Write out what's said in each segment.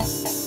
Peace.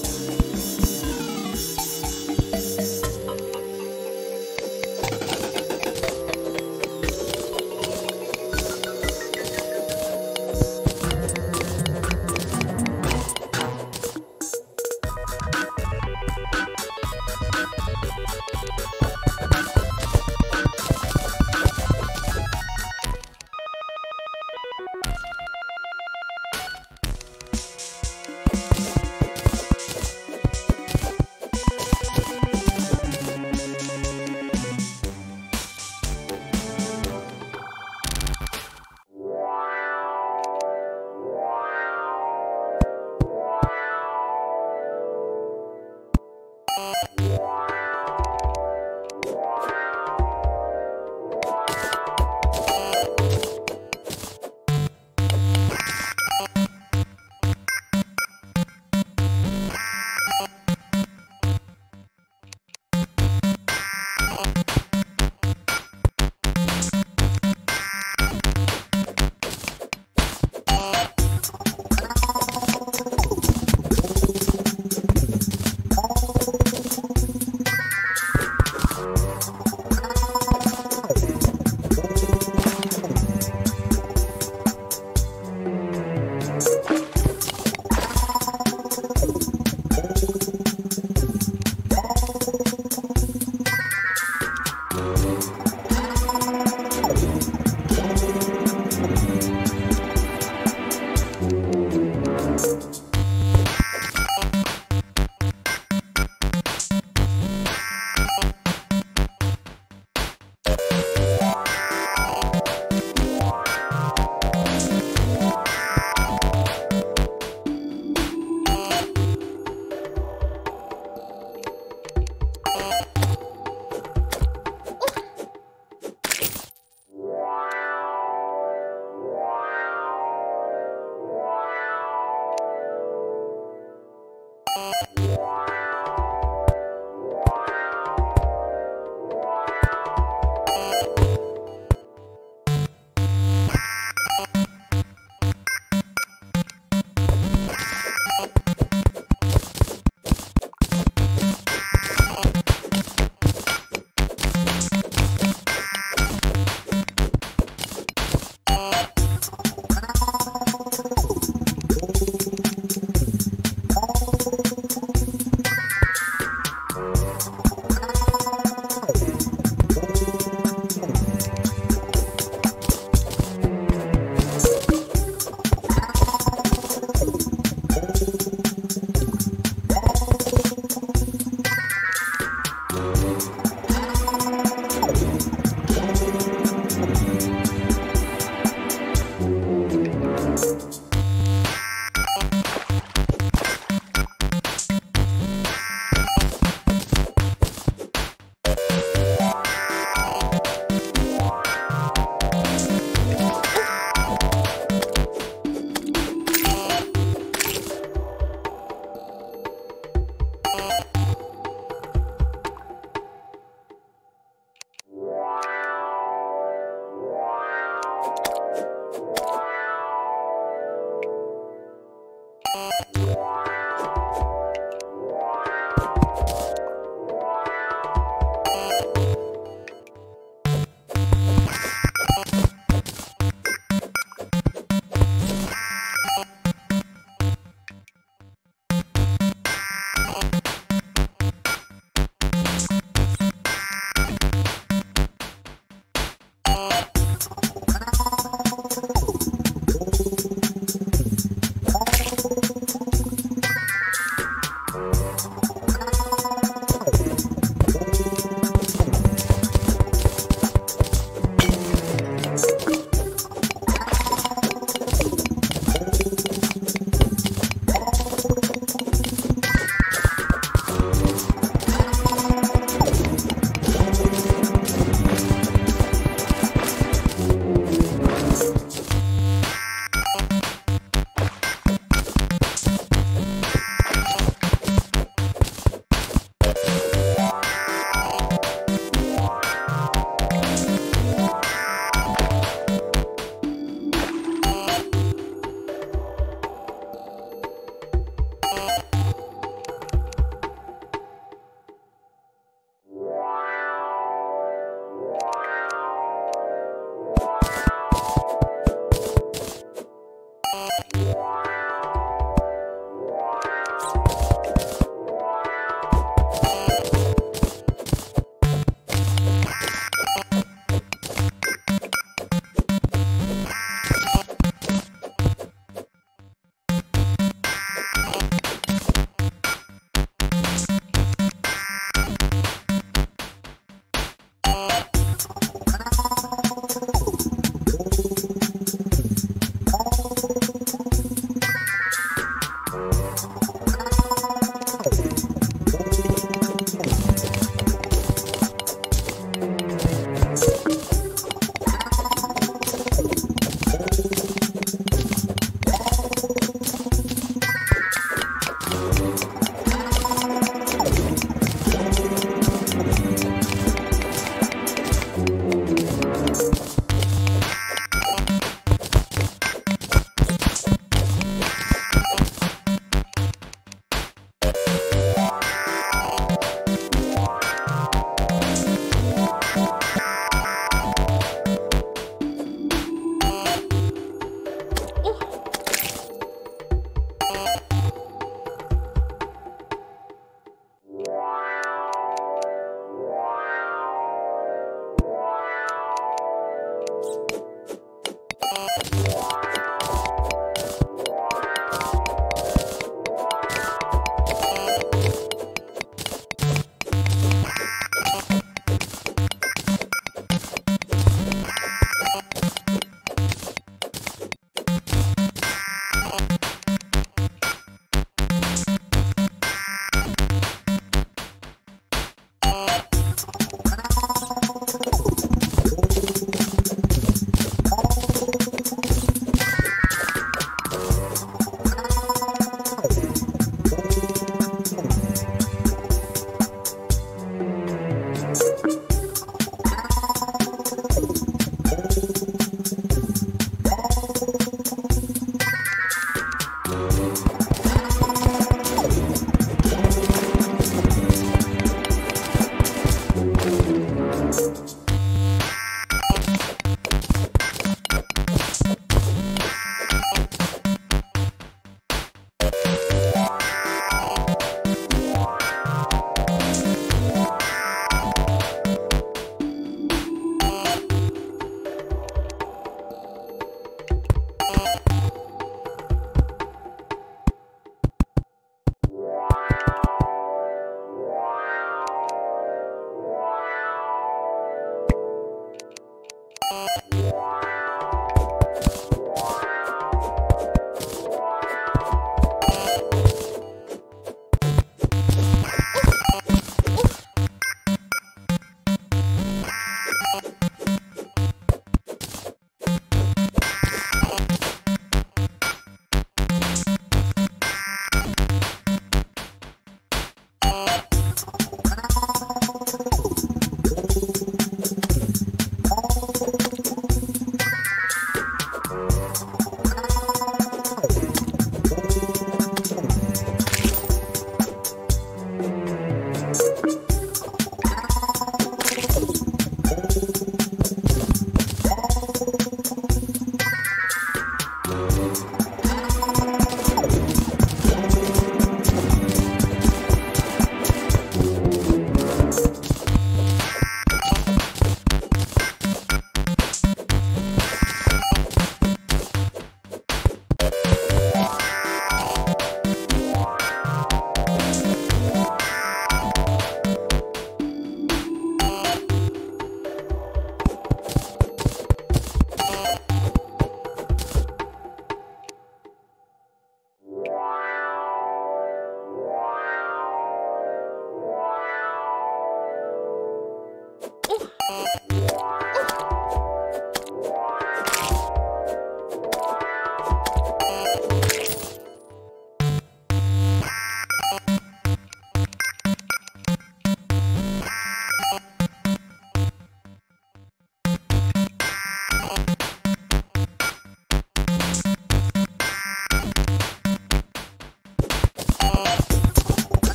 Oh,